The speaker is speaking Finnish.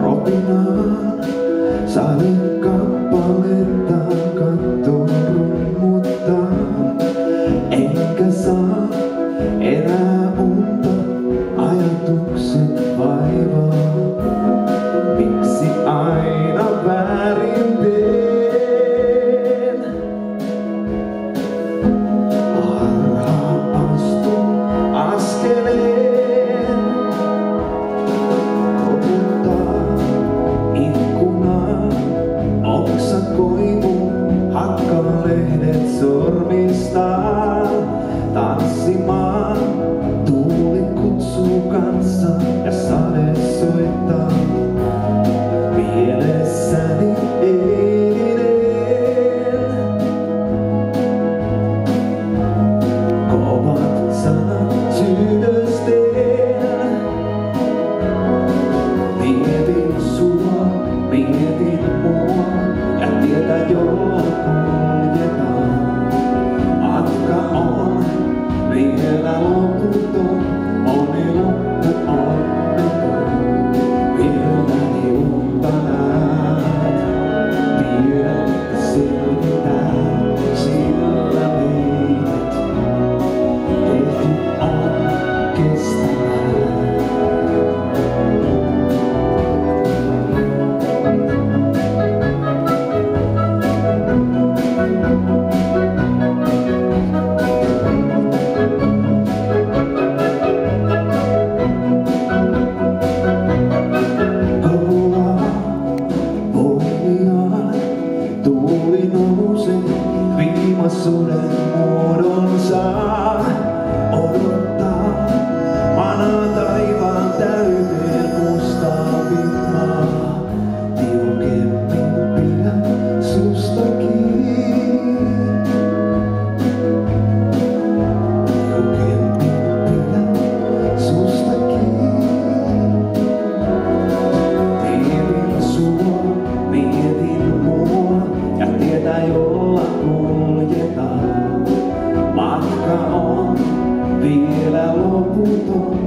I'll be. side. Viimaisuuden muodonsa. Odottaa manaa taivaan täyteen mustaa vimmaa. Tiukemmin pidä susta kiinni. Tiukemmin pidä susta kiinni. Mietin sua, mietin mua ja tietä jolla people